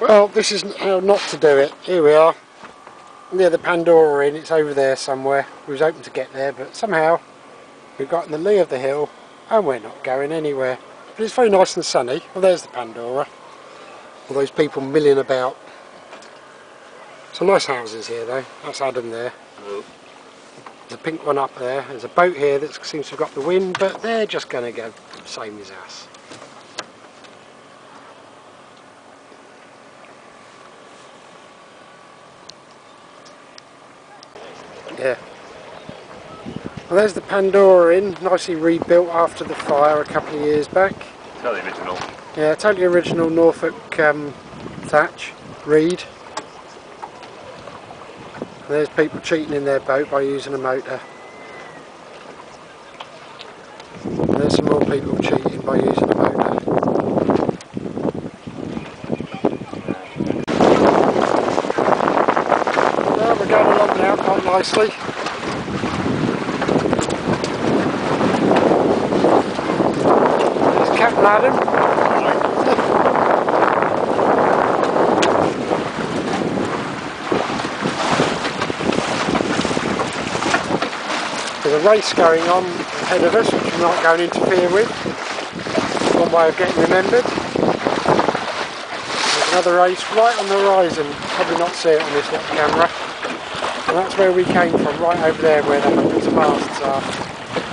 Well, this is how not to do it. Here we are, near the Pandora Inn. It's over there somewhere. We was hoping to get there, but somehow we've got in the lee of the hill, and we're not going anywhere. But it's very nice and sunny. Well, there's the Pandora. All those people milling about. Some nice houses here, though. That's Adam there. Hello. There's a pink one up there. There's a boat here that seems to have got the wind, but they're just going to go same as us. Yeah. Well, there's the Pandora Inn, nicely rebuilt after the fire a couple of years back. The original. Yeah, totally original Norfolk um, thatch, reed. And there's people cheating in their boat by using a motor. And there's some more people cheating by using a motor. Well, along now quite nicely. There's Captain Adam. There's a race going on ahead of us which we're not going to interfere with. One way of getting remembered. There's another race right on the horizon. Probably not see it on this camera. And that's where we came from, right over there where the hundreds of masts are.